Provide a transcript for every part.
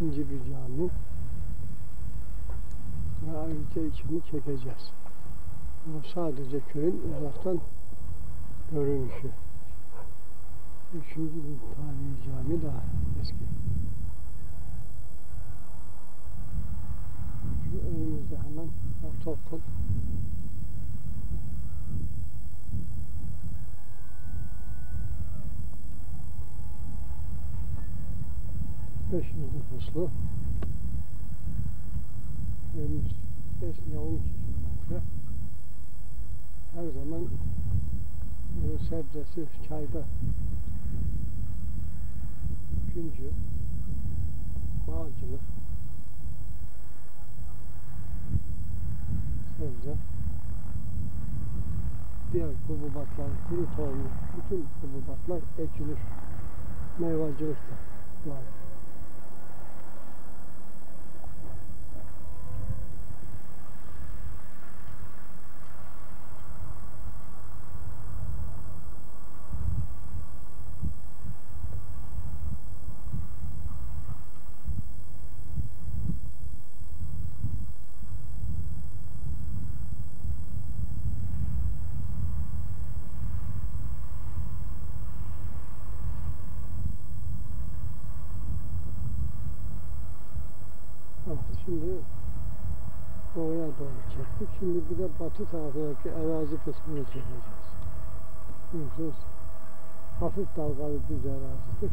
ikinci bir cami. Ve ayrıca içini çekeceğiz. Bu sadece köyün uzaktan görünüşü. Üçüncü bir tarihi cami daha eski. Şu önümüzde hemen ortaokul. Beş yüz nüfuslu. Köyümüz on iki kilometre. Her zaman e, sebzesi çayda. Üçüncü bağcılık. Sebze. Diğer hububatlar, kuru tohumlu, bütün hububatlar ekilir. Meyvacılık da var. Evet, şimdi doğuya doğru çektik. Şimdi bir de batı tarafındaki arazi kısmını çekeceğiz. Biliyorsunuz hafif dalgalı düz arazidir.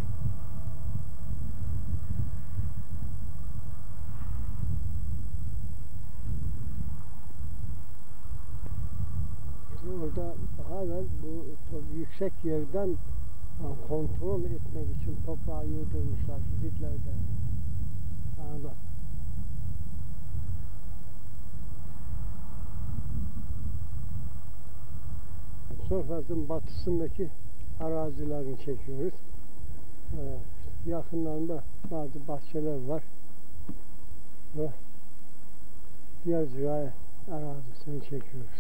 Orada daha evvel bu yüksek yerden kontrol etmek için toprağı yığdırmışlar Hititlerden. Sağda. Sofras'ın batısındaki arazilerini çekiyoruz. Ee, yakınlarında bazı bahçeler var. Ve diğer zirai arazisini çekiyoruz.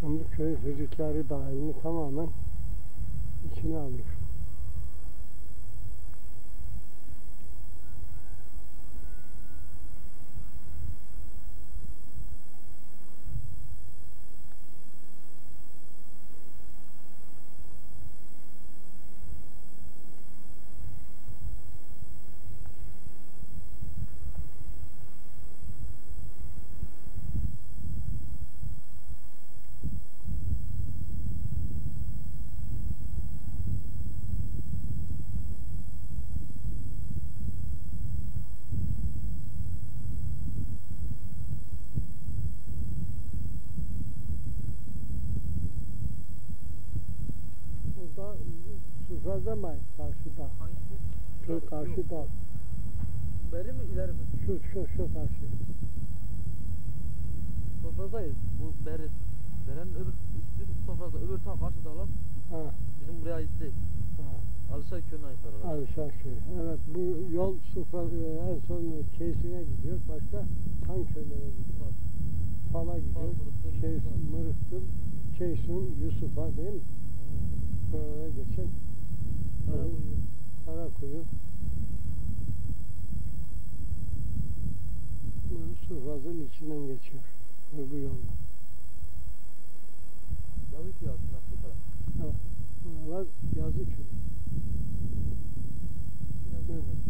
Şimdi köy hüzitleri dahilini tamamen içine alıyor. Burada Mı? Karşıda. Hangisi? Şu karşıda. Beri mi ileri mi? Şu şu şu karşı. Sofradayız. Bu beri. Derenin öbür üstü sofrada. Öbür tam karşıdalar. Ha, Bizim buraya ait değil. ha. Alışar köyüne ait oralar. Alışarköy. Evet bu yol Sufra e, en son Keysin'e gidiyor. Başka hangi köylere gidiyor? Fal'a gidiyor. Keys, Yusuf'a. Mırıktıl, Keysun, Yusuf'a değil mi? Oraya geçen Karakuyu. Karakuyu. Bu Sufraz'ın içinden geçiyor. Ve bu yolda. Yazık ki aslında bu taraf. Buralar yazı köyü. Yazık Evet.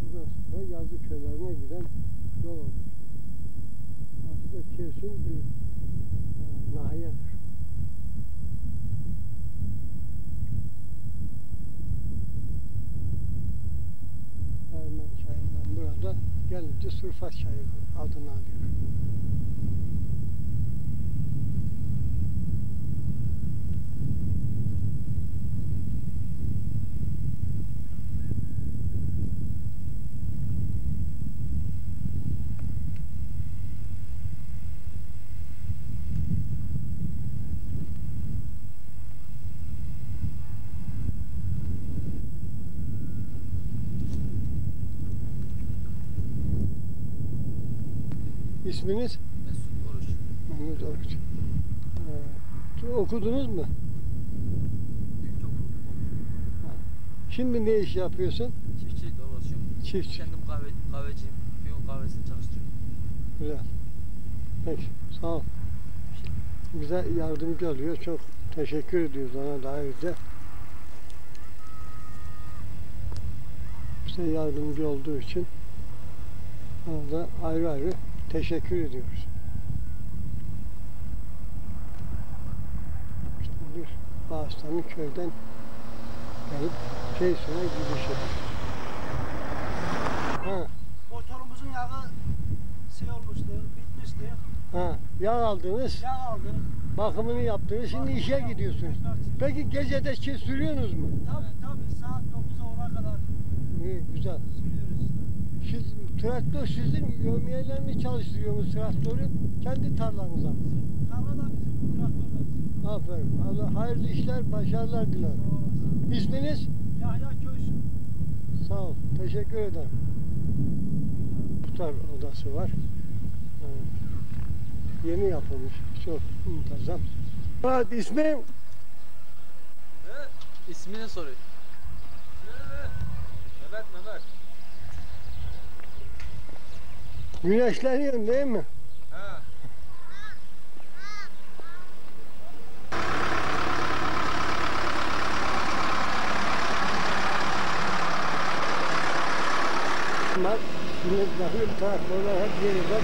Buradan sonra yazı köylerine giden yol olmuş. Burası da Kevsun bir e, nahiyedir. Burada gelince Surfat çayı adını alıyor. İsminiz? Mesut Oruç. Mehmet Oruç. Ee, okudunuz mu? Şimdi ne iş yapıyorsun? Çiftçilikle uğraşıyorum. Çiftçi. Kendim kahve, kahveciyim. Bir gün kahvesini çalıştırıyorum. Güzel. Peki, sağ ol. Bize yardımcı oluyor. Çok teşekkür ediyoruz ona da ayrıca. Bize yardımcı olduğu için ona da ayrı ayrı teşekkür ediyoruz. İşte bir Bağıstanlı köyden gelip Ceysun'a gidiş ediyoruz. Ha, Motorumuzun yağı şey olmuştu, bitmişti. ha, yağ aldınız. Yağ aldık. bakımını yaptınız. Şimdi işe gidiyorsunuz. Peki gecede çift sürüyorsunuz mu? Tabii tabii saat 9'a 10'a kadar İyi, güzel. sürüyoruz işte. Siz, traktör sizin yövmiyeler mi çalıştırıyorsunuz traktörü? Kendi tarlanıza. Tarla da bizim, traktör da bizim. Aferin. Allah hayırlı işler, başarılar dilerim. İsminiz? Yahya Köysün. Sağ ol. Teşekkür ederim. Muhtar odası var. Evet. Yeni yapılmış. Çok muntazam. Evet ismim İsmini soruyor. Mehmet Mehmet. Güneşleniyorsun değil mi? Bunlar şimdi bakıyorum traktörler hep işe gidiyorlar.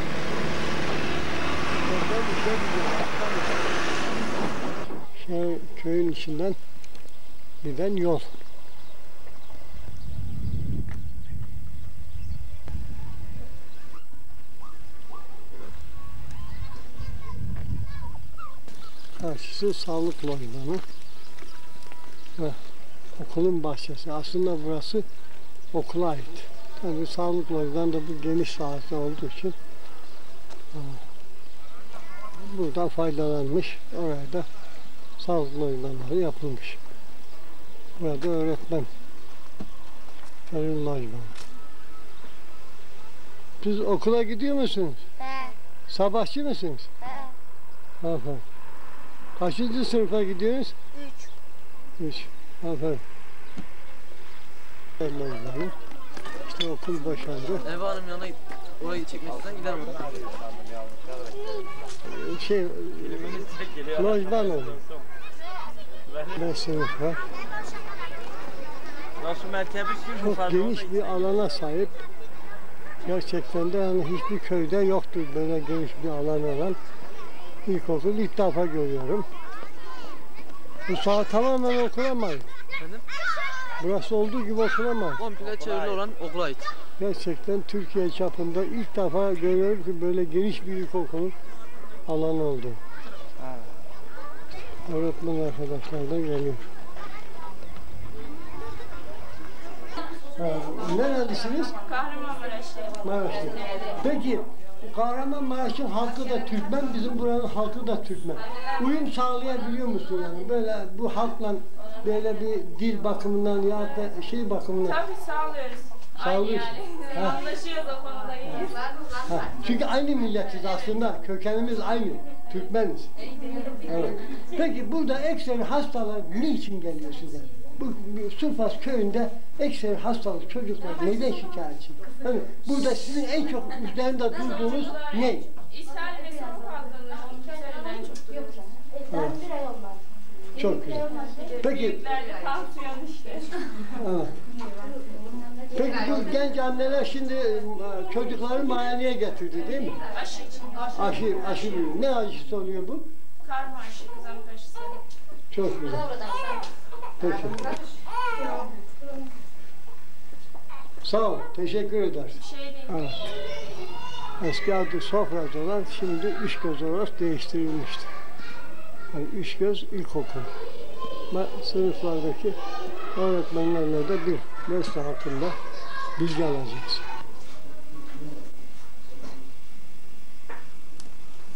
Şey, köyün içinden giden yol. Karşısı sağlık lojmanı ve okulun bahçesi. Aslında burası okula ait. Tabii sağlık lojman da bu geniş sahası olduğu için ha, buradan faydalanmış. Oraya da sağlık lojmanları yapılmış. Burada öğretmen Ferin Lojman. Siz okula gidiyor musunuz? He, Sabahçı mısınız? he. Aferin. Kaçıncı sınıfa gidiyorsunuz? Üç. Üç. Aferin. Lojmanı. İşte okul boşaldı. Eve Hanım yanına git. Orayı çekmezsen gider mi? şey lojman oldu. Beş sınıf var. Çok geniş bir alana sahip. Gerçekten de yani hiçbir köyde yoktur böyle geniş bir alan olan. İlkokul ilk defa görüyorum. Bu saha tamamen okulamayız. Efendim? Burası olduğu gibi okulamayız. Komple çevrili olan okula ait. Gerçekten Türkiye çapında ilk defa görüyorum ki böyle geniş bir ilkokulun alanı oldu. Öğretmen arkadaşlar da geliyor. Nerelisiniz? Kahramanmaraş'ta. Maraşlı. Peki Kahramanmaraş'ın halkı da Türkmen, bizim buranın halkı da Türkmen. Uyum sağlayabiliyor musun yani? Böyle bu halkla böyle bir dil bakımından ya da şey bakımından. Tabii sağlıyoruz. Sağlıyorsun. Aynı yani. Ha. Anlaşıyoruz o konuda. Ha, çünkü aynı milletiz aslında. Kökenimiz aynı. Türkmeniz. Evet. Peki burada ekseri hastalar ne için geliyor size? Bu Surfas köyünde ekseri hastalık çocuklar neyden şikayetçi? Hani burada sizin en çok üzerinde durduğunuz ne? İshal ve soğuk üzerinden çok duruyoruz. Evet. Çok güzel. Peki. Peki bu genç anneler şimdi e, çocukları muayeneye getirdi değil mi? Aşı için. Aşı, aşı Ne aşısı oluyor bu? Karma aşı, kızamık aşısı. Çok güzel. Peki. Sağ ol. Teşekkür ederiz. Şey değil. Evet. Eski adı sofracı olan şimdi üç göz olarak değiştirilmiştir. Yani üç göz ilkokul. Sınıflardaki öğretmenlerle de bir mesle hakkında bilgi alacağız.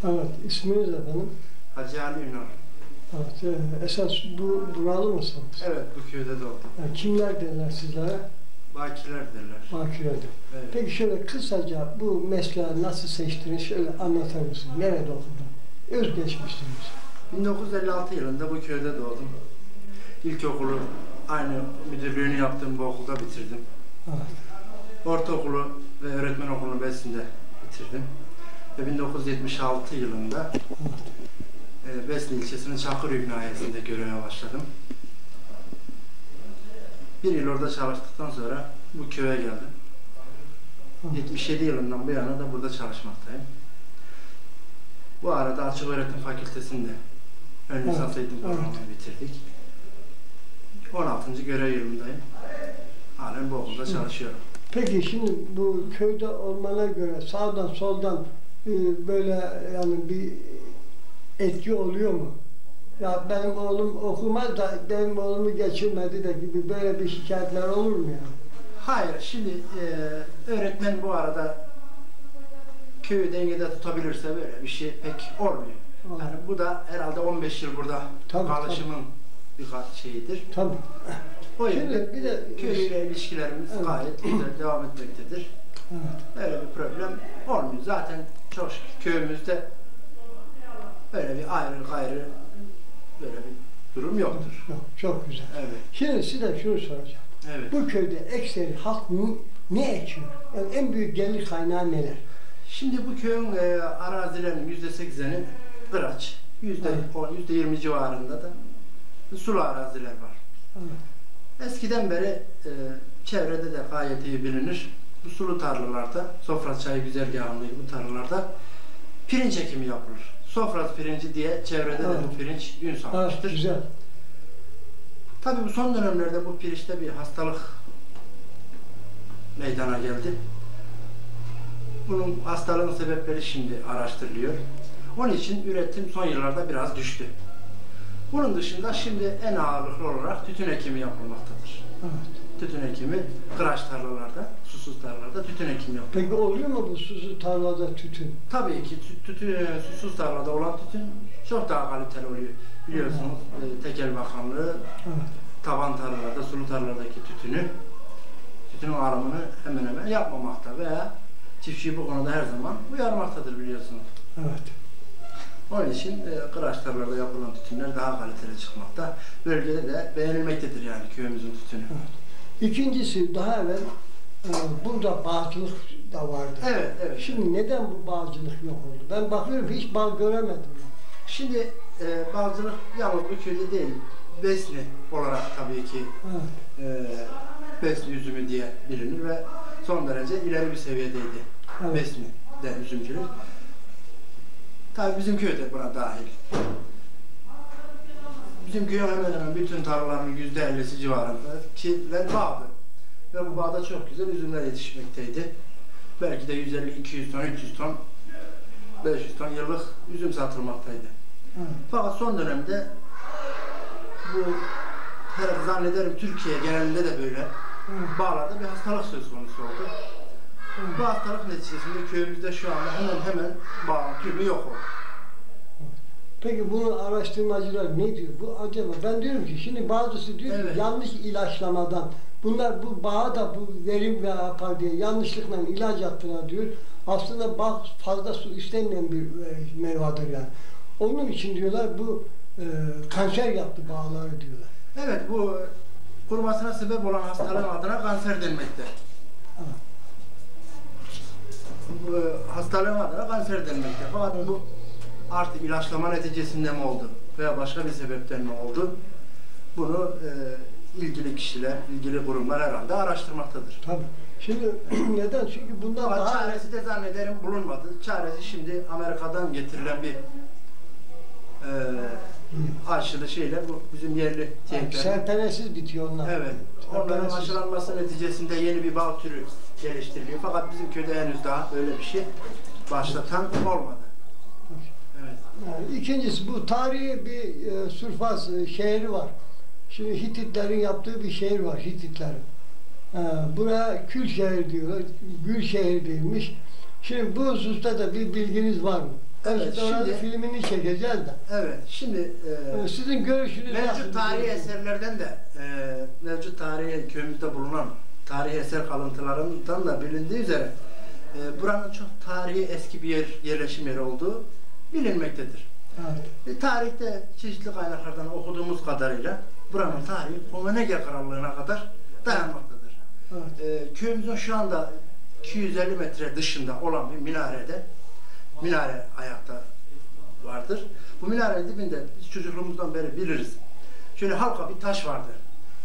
Evet, isminiz efendim? Hacı Ali Ünal. Evet, esas bu buralı mısınız? Evet bu köyde doğdum. Yani kimler derler sizlere? Bakiler derler. Bakü'de. Evet. Peki şöyle kısaca bu mesleği nasıl seçtiniz şöyle anlatır mısın? Nerede okudun? Özgeçmiştiniz. 1956 yılında bu köyde doğdum. İlkokulu aynı müdürlüğünü yaptığım bu okulda bitirdim. Evet. ortaokulu ve öğretmen okulunu Besni'de bitirdim. Ve 1976 yılında e, Besni ilçesinin Çakır Ünayesi'nde göreve başladım. Bir yıl orada çalıştıktan sonra bu köye geldim. 77 yılından bu yana da burada çalışmaktayım. Bu arada Açık Öğretim Fakültesi'nde ön Evet, lisans evet. programını bitirdik. 16. görev yılındayım. Halen bu okulda çalışıyorum. Peki şimdi bu köyde olmana göre sağdan soldan e, böyle yani bir etki oluyor mu? Ya benim oğlum okumaz da benim oğlumu geçirmedi de gibi böyle bir şikayetler olur mu yani? Hayır, şimdi e, öğretmen bu arada köyü dengede tutabilirse böyle bir şey pek olmuyor. Yani bu da herhalde 15 yıl burada Tabii, kalışımın bir kat- şeyidir. Tabii. O yüzden bir de köylüyle ilişkilerimiz Evet. gayet güzel devam etmektedir. Evet. Öyle bir problem olmuyor. Zaten çok şükür köyümüzde böyle bir ayrı gayrı böyle bir durum yoktur. Yok, çok güzel. Evet, Şimdi size şunu soracağım. evet. Bu köyde ekseri halk ne, ne ekiyor? Yani en büyük gelir kaynağı neler? Şimdi bu köyün e, arazilerinin yüzde sekseni kıraç, yüzde on, yüzde yirmi civarında da sulu araziler var. Evet. Eskiden beri e, çevrede de gayet iyi bilinir. Bu sulu tarlalarda, Sofra Çayı güzergahındaki bu tarlalarda pirinç ekimi yapılır. Sofra pirinci diye çevrede de Evet. bu pirinç ün Evet, salmıştır. güzel. Tabii bu son dönemlerde bu pirinçte bir hastalık meydana geldi. Bunun hastalığın sebepleri şimdi araştırılıyor. Onun için üretim son yıllarda biraz düştü. Bunun dışında şimdi en ağırlıklı olarak tütün ekimi yapılmaktadır. Evet. Tütün ekimi kıraç tarlalarda, susuz tarlalarda tütün ekimi yapılır. Peki oluyor mu bu susuz tarlada tütün? Tabii ki tü- tütün, susuz tarlada olan tütün çok daha kaliteli oluyor. Biliyorsunuz e, Tekel Bakanlığı Evet. taban tarlalarda, sulu tarlalardaki tütünü, tütünün alımını hemen hemen yapmamakta veya çiftçiyi bu konuda her zaman uyarmaktadır biliyorsunuz. Evet. Onun için e, kıraç tarlalarda yapılan tütünler daha kaliteli çıkmakta. Bölgede de beğenilmektedir yani köyümüzün tütünü. İkincisi daha evvel e, burada bağcılık da vardı. Evet, evet. Şimdi neden bu bağcılık yok oldu? Ben bakıyorum hiç bağ göremedim. Şimdi e, balcılık yalnız bu köyde değil, Besni olarak tabii ki Evet. e, Besni üzümü diye bilinir ve son derece ileri bir seviyedeydi. Evet. Besni'de üzümcülük. Tabii bizim köy de buna dahil. Bizim köyün hemen hemen bütün tarlaların yüzde ellisi civarında kiler bağdı. Ve bu bağda çok güzel üzümler yetişmekteydi. Belki de 150-200 ton, 300 ton, 500 ton yıllık üzüm satılmaktaydı. Evet. Fakat son dönemde bu herhalde zannederim Türkiye genelinde de böyle Evet. bağlarda bir hastalık söz konusu oldu. Bu hastalık neticesinde köyümüzde şu anda hemen hemen bağın tümü yok oldu. Peki bunu araştırmacılar ne diyor? Bu acaba ben diyorum ki şimdi bazısı diyor Evet. ki yanlış ilaçlamadan bunlar bu bağa da bu verim ve yapar diye yanlışlıkla ilaç attılar diyor. Aslında bağ fazla su istemeyen bir e, meyvedir yani. Onun için diyorlar bu e, kanser yaptı bağları diyorlar. Evet bu kurumasına sebep olan hastalığın adına kanser denmekte. Evet. Bu hastalığın adına kanser denmekte. Fakat bu artık ilaçlama neticesinde mi oldu veya başka bir sebepten mi oldu? Bunu e, ilgili kişiler, ilgili kurumlar herhalde araştırmaktadır. Tabii. Şimdi neden? Çünkü bundan Ama daha çaresi de zannederim bulunmadı. Çaresi şimdi Amerika'dan getirilen bir e, aşılı şeyler bu bizim yerli tiyekler. serpenesiz bitiyor onlar. Evet. Onların aşılanması neticesinde yeni bir bal türü geliştiriliyor. Fakat bizim köyde henüz daha böyle bir şey başlatan olmadı. Evet. İkincisi bu tarihi bir e, Surfaz e, şehri var. Şimdi Hititlerin yaptığı bir şehir var Hititlerin. E, buraya Kül şehir diyorlar. Gül şehir değilmiş. Şimdi bu hususta da bir bilginiz var mı? Evet, oranın şimdi- filmini çekeceğiz de. Evet. Şimdi e, E, sizin görüşünüz mevcut tarihi eserlerden de e, mevcut tarihi köyümüzde bulunan tarihi eser kalıntılarından da bilindiği üzere e, buranın çok tarihi eski bir yer, yerleşim yeri olduğu bilinmektedir. Evet. E, tarihte çeşitli kaynaklardan okuduğumuz kadarıyla buranın tarihi Komενege Krallığı'na kadar dayanmaktadır. Evet. Ee, köyümüzün şu anda 250 metre dışında olan bir minarede minare ayakta vardır. Bu minarenin dibinde biz çocukluğumuzdan beri biliriz. Şöyle halka bir taş vardır.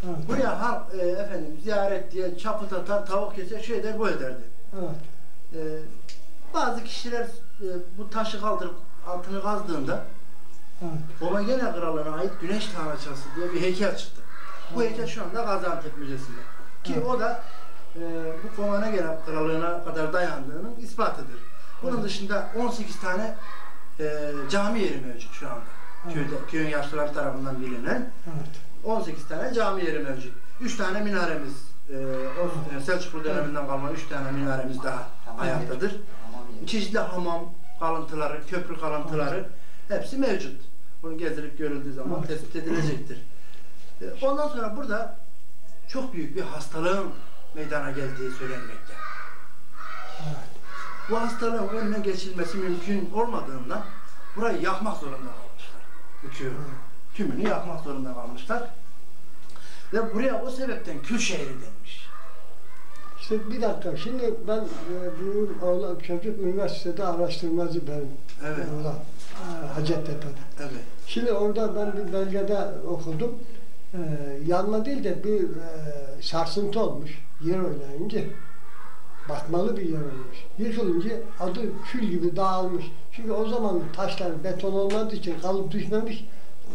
Evet. Buraya halk e, efendim ziyaret diye çaput atar, tavuk keser, şey eder, bu ederdi. Evet. Ee, bazı kişiler e, bu taşı kaldırıp altını kazdığında Evet. Omegene Krallı'na ait Güneş Tanrıçası diye bir heykel çıktı. Bu heykel şu anda Gaziantep Müzesi'nde. Ki Evet. o da e, bu Komagene Krallığı'na kadar dayandığının ispatıdır. Bunun Evet. dışında 18 tane e, cami yeri mevcut şu anda. Evet. Köyde, köyün yaşlıları tarafından bilinen Evet. 18 tane cami yeri mevcut. 3 tane minaremiz, e, o e, Selçuklu döneminden kalma 3 tane minaremiz daha ayaktadır. Çeşitli hamam kalıntıları, köprü kalıntıları hepsi mevcut. Bunu gezilip görüldüğü zaman tespit edilecektir. E, Ondan sonra burada çok büyük bir hastalığın meydana geldiği söylenmekte. Evet. Bu hastalığın önüne geçilmesi mümkün olmadığından burayı yakmak zorunda kalmışlar. Köyü. Tümünü yakmak zorunda kalmışlar. Ve buraya o sebepten kül şehri denmiş. İşte bir dakika. Şimdi ben e, benim oğlan çocuk üniversitede araştırmacı benim. Evet. Oğlan. e, Hacettepe'de. Evet. Şimdi orada ben bir belgede okudum. Ee, yanma değil de bir e, sarsıntı olmuş yer oynayınca. Batmalı bir yer olmuş. Yıkılınca adı kül gibi dağılmış. Çünkü o zaman taşlar beton olmadığı için kalıp düşmemiş.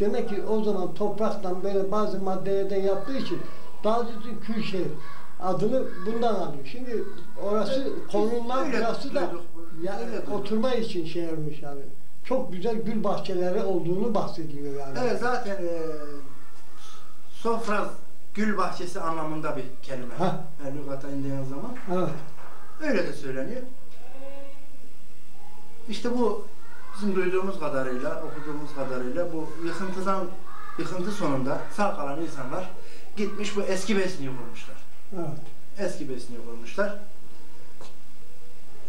Demek ki o zaman topraktan böyle bazı maddelerden yaptığı için daha düzgün kül şehir adını bundan alıyor. Şimdi orası Öyle burası da duyduk. ya, Öyle duyduk. oturma için şey olmuş yani. Çok güzel gül bahçeleri olduğunu bahsediyor yani. Evet zaten e, sofra gül bahçesi anlamında bir kelime. Ha. Yani lügata indiğin zaman. Evet. Öyle de söyleniyor. İşte bu bizim duyduğumuz kadarıyla, okuduğumuz kadarıyla bu yıkıntıdan, yıkıntı sonunda sağ kalan insanlar gitmiş bu eski besniği kurmuşlar. Evet. Eski besniği kurmuşlar.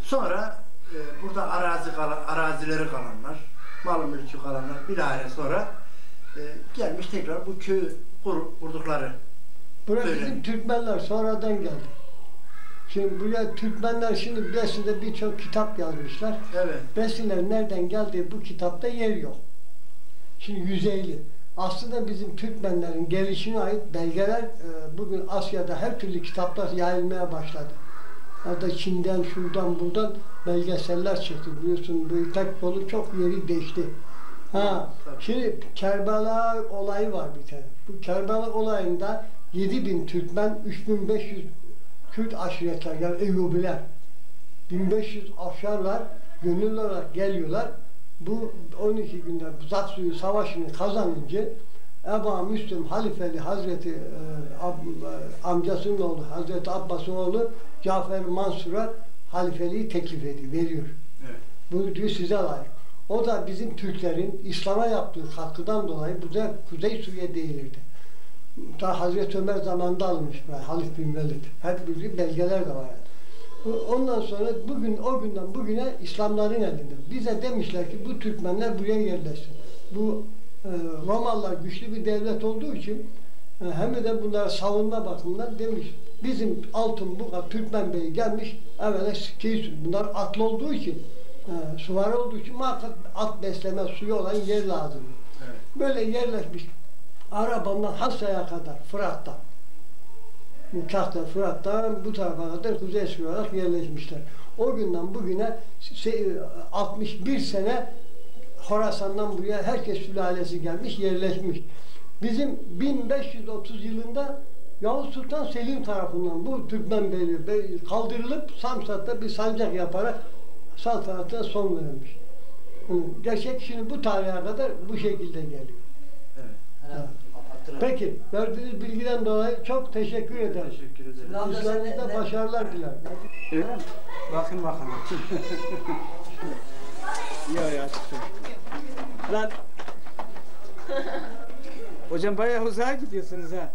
Sonra e, burada arazi kalan, arazileri kalanlar, mal mülkü kalanlar bilahare sonra e, gelmiş tekrar bu köyü kurup kurdukları. Buraya Öyle. bizim Türkmenler sonradan geldi. Şimdi buraya Türkmenler şimdi Besin'de birçok kitap yazmışlar. Evet. Besinler nereden geldiği bu kitapta yer yok. Şimdi yüzeyli. Aslında bizim Türkmenlerin gelişine ait belgeler e, bugün Asya'da her türlü kitaplar yayılmaya başladı. Hatta Çin'den, şuradan, buradan belgeseller çıktı. Biliyorsun bu İpek yolu çok yeri değişti. Ha, şimdi Kerbela olayı var bir tane. Bu Kerbela olayında 7000 Türkmen, 3500 Kürt aşiretler yani Eyyubiler. 1500 Afşarlar gönüllü olarak geliyorlar. Bu 12 günde Zat suyu savaşını kazanınca Eba Müslüm Halifeli Hazreti e, ab- e, amcasının oğlu Hazreti Abbas'ın oğlu Cafer Mansur'a halifeliği teklif ediyor, veriyor. Evet. Bu diyor size layık. O da bizim Türklerin İslam'a yaptığı katkıdan dolayı bu da Kuzey Suriye değilirdi. Ta Hazreti Ömer zamanında alınmış böyle Halif bin Velid. Her bir belgeler de var. yani. Ondan sonra bugün o günden bugüne İslamların elinde. Bize demişler ki bu Türkmenler buraya yerleşsin. Bu e, Romalılar güçlü bir devlet olduğu için e, hem de bunlara savunma bakımından demiş. Bizim altın bu Türkmen Bey gelmiş evvela şey, bunlar atlı olduğu için e, suvari olduğu için muhakkak at besleme suyu olan yer lazım. Evet. Böyle yerleşmiş. Arabandan Hassa'ya kadar Nikah'ta Fırat'tan bu tarafa kadar Kuzey olarak yerleşmişler. O günden bugüne se- 61 sene Horasan'dan buraya herkes sülalesi gelmiş, yerleşmiş. Bizim 1530 yılında Yavuz Sultan Selim tarafından bu Türkmen Beyliği bey- kaldırılıp Samsat'ta bir sancak yaparak saltanatına son verilmiş. Gerçek şimdi bu tarihe kadar bu şekilde geliyor. Evet. Evet. Peki, verdiğiniz bilgiden dolayı çok teşekkür ederim. Teşekkür ederim. Ne- başarılar dilerim. Bakın bakın. ya ya. Lan. Hocam bayağı uzağa gidiyorsunuz ha.